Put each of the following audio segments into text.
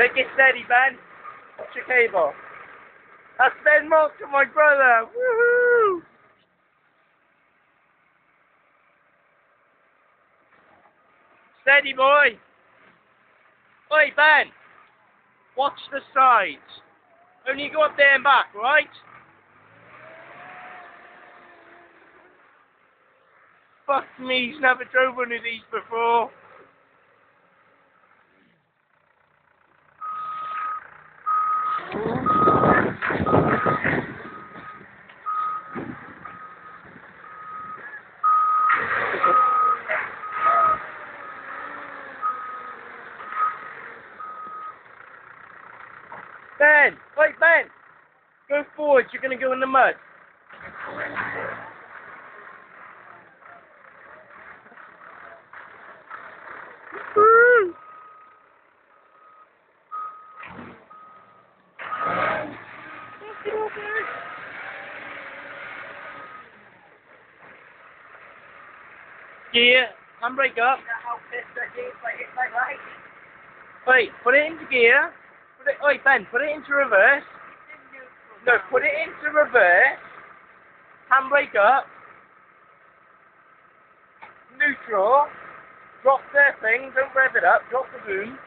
Take it steady, Ben. Watch your cable. That's Ben Mottram my brother. Woohoo! Steady, boy. Oi, Ben. Watch the sides. Only go up there and back, right? Fuck me, he's never drove one of these before. Ben! Wait, Ben! Go forward, you're gonna go in the mud. Gear, handbrake up. Wait, put it into gear. Put it, wait, Ben, put it into reverse. No, put it into reverse. Handbrake up. Neutral. Drop the thing, don't rev it up. Drop the boom.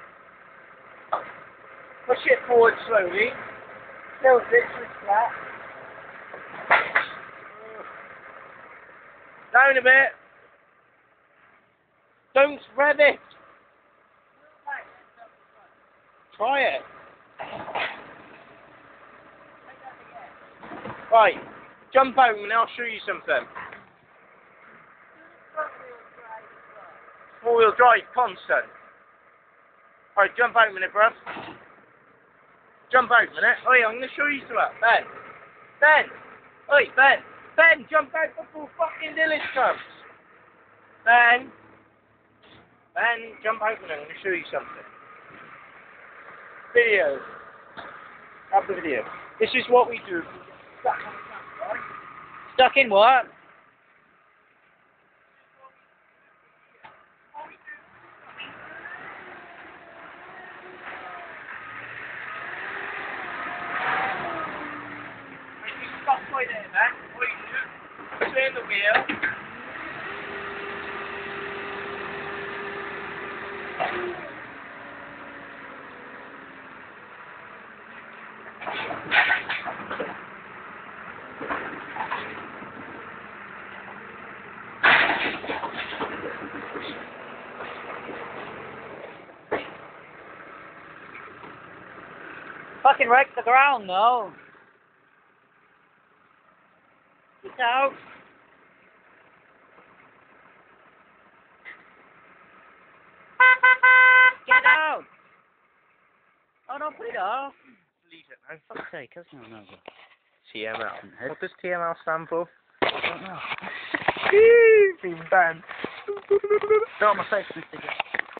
Push it forward slowly. Tilt it to flat. Down a bit. Don't rev it. Try it. Right, jump out and I'll show you something. Four wheel drive, constant. Alright, jump out a minute, bruv. Jump out a minute. Oi, I'm gonna show you something. Ben. Ben. Oi, Ben. Ben, jump out before fucking Dylan comes. Ben. Ben, jump out a minute. I'm gonna show you something. Video. Have the video. This is what we do. Stuck in what? Stop right there, man. What you do? Turn the wheel. Fucking wrecked the ground though. Get out. Get out. Oh, don't put it off. Leave it now. Fuck's sake, that's not no good. TML. What does TML stand for? I don't know. Been banned. Not my face, Mr.